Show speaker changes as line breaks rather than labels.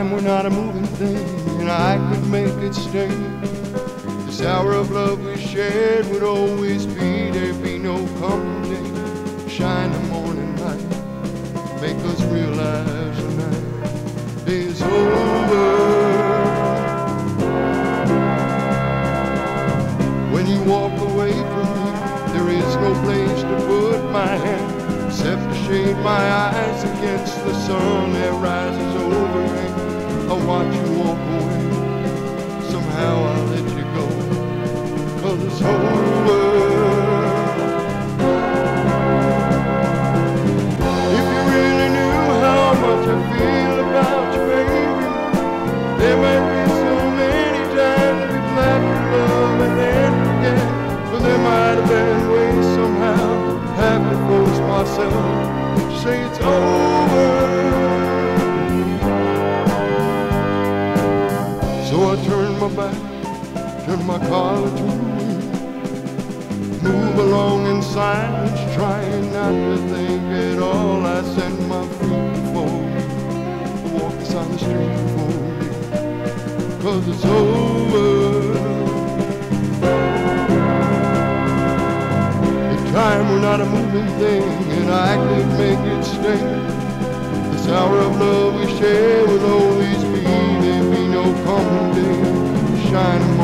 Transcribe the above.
time we're not a moving thing, and I could make it stay. This hour of love we shared would always be, there'd be no coming day. Shine the morning light, make us realize the night is over. When you walk away from me, there is no place to put my hand except to shade my eyes against the sun that rises over me. Watch you walk away. Somehow I'll let you go, cause it's over. If you really knew how much I feel about you, baby, there might be so many times we've love and then forget. There might have been ways somehow myself say it's over. So I turned my back, turned my collar to wind, move along in silence, trying not to think at all. I sent my feet forward, I walk beside the street for you, cause it's over. In time we're not a moving thing, and I could make it stay. This hour of love we share